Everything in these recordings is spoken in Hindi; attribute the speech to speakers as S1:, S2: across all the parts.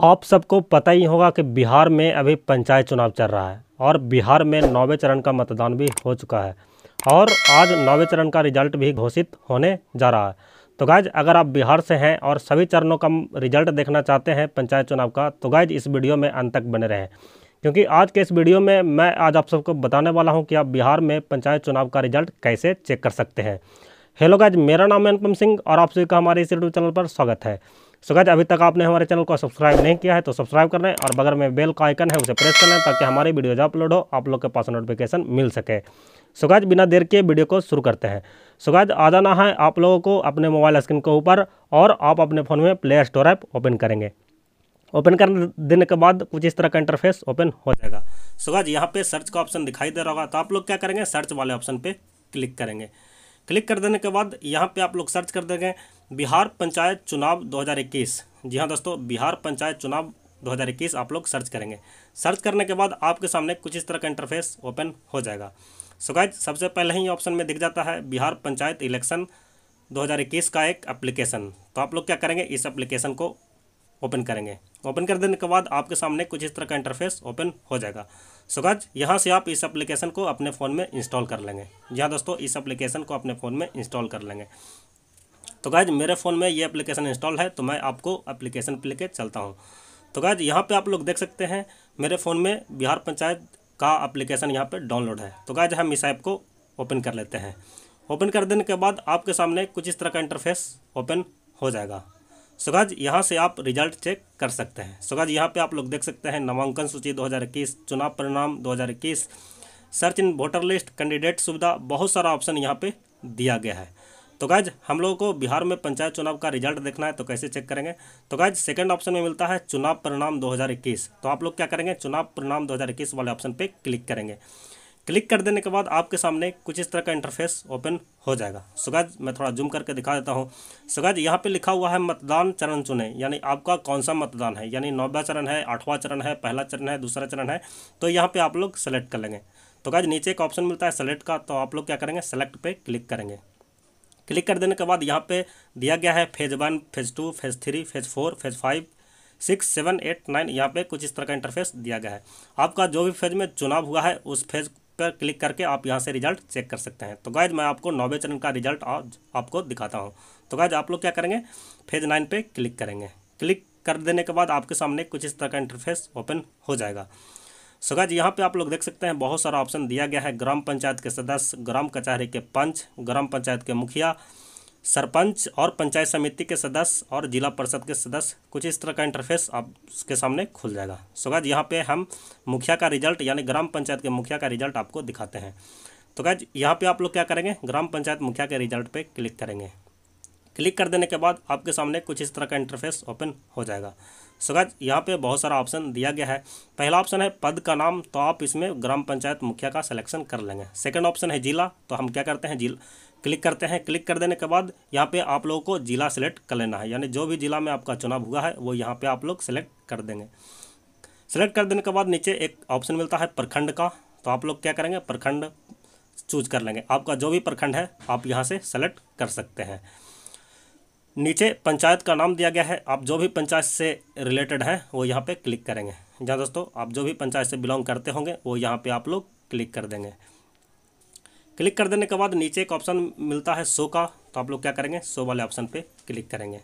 S1: आप सबको पता ही होगा कि बिहार में अभी पंचायत चुनाव चल रहा है और बिहार में नौवे चरण का मतदान भी हो चुका है और आज नौवे चरण का रिज़ल्ट भी घोषित होने जा रहा है। तो गाइज़, अगर आप बिहार से हैं और सभी चरणों का रिज़ल्ट देखना चाहते हैं पंचायत चुनाव का तो गाइज़, इस वीडियो में अंत तक बने रहें। क्योंकि आज के इस वीडियो में मैं आज आप सबको बताने वाला हूँ कि आप बिहार में पंचायत चुनाव का रिज़ल्ट कैसे चेक कर सकते हैं। हेलो गाइज़, मेरा नाम है अनुपम सिंह और आप सभी का हमारे इस यूट्यूब चैनल पर स्वागत है। सो गाइज़ अभी तक आपने हमारे चैनल को सब्सक्राइब नहीं किया है तो सब्सक्राइब कर लें और बगल में बेल का आइकन है, उसे प्रेस कर लें ताकि हमारी वीडियो जब अपलोड हो, आप लोग के पास नोटिफिकेशन मिल सके। सो बिना देर के वीडियो को शुरू करते हैं। सो आ जाना है आप लोगों को अपने मोबाइल स्क्रीन के ऊपर और आप अपने फ़ोन में प्ले स्टोर ऐप ओपन करेंगे। ओपन कर देने के बाद कुछ इस तरह का इंटरफेस ओपन हो जाएगा। सो यहाँ पे सर्च का ऑप्शन दिखाई दे रहा होगा तो आप लोग क्या करेंगे? सर्च वाले ऑप्शन पे क्लिक करेंगे। क्लिक कर देने के बाद यहाँ पे आप लोग सर्च कर देंगे। बिहार पंचायत चुनाव 2021 जी हाँ दोस्तों, बिहार पंचायत चुनाव 2021 आप लोग सर्च करेंगे। सर्च करने के बाद आपके सामने कुछ इस तरह का इंटरफेस ओपन हो जाएगा। सो गाइज़ सबसे पहले ही ऑप्शन में दिख जाता है बिहार पंचायत इलेक्शन 2021 का एक एप्लीकेशन तो आप लोग क्या करेंगे, इस एप्लीकेशन को ओपन करेंगे। ओपन कर देने के बाद आपके सामने कुछ इस तरह का इंटरफेस ओपन हो जाएगा। सो यहाँ से आप इस एप्लीकेशन को अपने फ़ोन में इंस्टॉल कर लेंगे। जी हाँ दोस्तों, इस एप्लीकेशन को अपने फ़ोन में इंस्टॉल कर लेंगे। तो गाइज़ मेरे फ़ोन में ये एप्लीकेशन इंस्टॉल है तो मैं आपको एप्लीकेशन पे लेके चलता हूँ। तो गाइज़ यहाँ पे आप लोग देख सकते हैं, मेरे फ़ोन में बिहार पंचायत का एप्लीकेशन यहाँ पे डाउनलोड है। तो गाइज़ हम इस ऐप को ओपन कर लेते हैं। ओपन कर देने के बाद आपके सामने कुछ इस तरह का इंटरफेस ओपन हो जाएगा। सुगाज यहाँ से आप रिज़ल्ट चेक कर सकते हैं। सुगाज यहाँ पे आप लोग देख सकते हैं, नामांकन सूची 2021 चुनाव परिणाम 2021 search in voter list candidate सुविधा, बहुत सारा ऑप्शन यहाँ पे दिया गया है। तो गाइज़ हम लोगों को बिहार में पंचायत चुनाव का रिज़ल्ट देखना है तो कैसे चेक करेंगे? तो गाइज़ सेकंड ऑप्शन में मिलता है चुनाव परिणाम 2021 तो आप लोग क्या करेंगे? चुनाव परिणाम 2021 वाले ऑप्शन पे क्लिक करेंगे। क्लिक कर देने के बाद आपके सामने कुछ इस तरह का इंटरफेस ओपन हो जाएगा। सुगाज मैं थोड़ा जूम करके दिखा देता हूँ। सुगाज यहाँ पे लिखा हुआ है मतदान चरण चुने, यानी आपका कौन सा मतदान है? यानी नौवा चरण है, आठवां चरण है, पहला चरण है, दूसरा चरण है तो यहाँ पे आप लोग सेलेक्ट कर लेंगे। तो गाज नीचे एक ऑप्शन मिलता है सेलेक्ट का तो आप लोग क्या करेंगे? सेलेक्ट पे क्लिक करेंगे। क्लिक कर देने के बाद यहाँ पे दिया गया है phase one phase two phase three phase four phase five six seven eight nine यहाँ पे कुछ इस तरह का इंटरफेस दिया गया है। आपका जो भी फ़ेज़ में चुनाव हुआ है, उस फ़ेज़ पर क्लिक करके आप यहाँ से रिज़ल्ट चेक कर सकते हैं। तो गाइज़ मैं आपको नौवे चरण का रिज़ल्ट आज आपको दिखाता हूँ। तो गाइज़ आप लोग क्या करेंगे? फ़ेज़ नाइन पे क्लिक करेंगे। क्लिक कर देने के बाद आपके सामने कुछ इस तरह का इंटरफेस ओपन हो जाएगा। सो यहाँ पे आप लोग देख सकते हैं बहुत सारा ऑप्शन दिया गया है। ग्राम पंचायत के सदस्य, ग्राम कचहरी के पंच, ग्राम पंचायत के मुखिया, सरपंच और पंचायत समिति के सदस्य और जिला परिषद के सदस्य। कुछ इस तरह का इंटरफेस आपके सामने खुल जाएगा। सो यहाँ पे हम मुखिया का रिज़ल्ट यानी ग्राम पंचायत के मुखिया का रिज़ल्ट आपको दिखाते हैं। तो गाइज़ यहाँ पे आप लोग क्या करेंगे? ग्राम पंचायत मुखिया के रिज़ल्ट पे क्लिक करेंगे। क्लिक कर देने के बाद आपके सामने कुछ इस तरह का इंटरफेस ओपन हो जाएगा। सो यहाँ पे बहुत सारा ऑप्शन दिया गया है। पहला ऑप्शन है पद का नाम तो आप इसमें ग्राम पंचायत मुखिया का सिलेक्शन कर लेंगे। सेकंड ऑप्शन है जिला तो हम क्या करते हैं, जिला क्लिक करते हैं। क्लिक कर देने के बाद यहाँ पे आप लोगों को जिला सेलेक्ट कर लेना है। यानी जो भी जिला में आपका चुनाव हुआ है, वो यहाँ पे आप लोग सेलेक्ट कर देंगे। सेलेक्ट कर देने के बाद नीचे एक ऑप्शन मिलता है प्रखंड का तो आप लोग क्या करेंगे, प्रखंड चूज़ कर लेंगे। आपका जो भी प्रखंड है, आप यहाँ से सेलेक्ट कर सकते हैं। नीचे पंचायत का नाम दिया गया है। आप जो भी पंचायत से रिलेटेड है, वो यहाँ पे क्लिक करेंगे। जहाँ दोस्तों, आप जो भी पंचायत से बिलोंग करते होंगे, वो यहाँ पे आप लोग क्लिक कर देंगे। क्लिक कर देने के बाद नीचे एक ऑप्शन मिलता है शो का तो आप लोग क्या करेंगे? शो वाले ऑप्शन पे क्लिक करेंगे।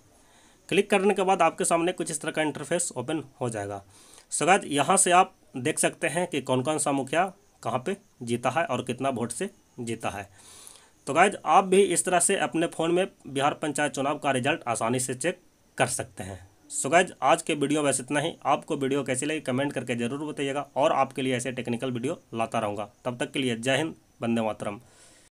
S1: क्लिक करने के बाद आपके सामने कुछ इस तरह का इंटरफेस ओपन हो जाएगा। सो गाइज़ यहाँ से आप देख सकते हैं कि कौन कौन सा मुखिया कहाँ पे जीता है और कितना वोट से जीता है। तो गाइज़ आप भी इस तरह से अपने फ़ोन में बिहार पंचायत चुनाव का रिज़ल्ट आसानी से चेक कर सकते हैं। सो गाइज़ आज के वीडियो वैसे इतना ही। आपको वीडियो कैसी लगी कमेंट करके ज़रूर बताइएगा और आपके लिए ऐसे टेक्निकल वीडियो लाता रहूँगा। तब तक के लिए जय हिंद बंदे मातरम।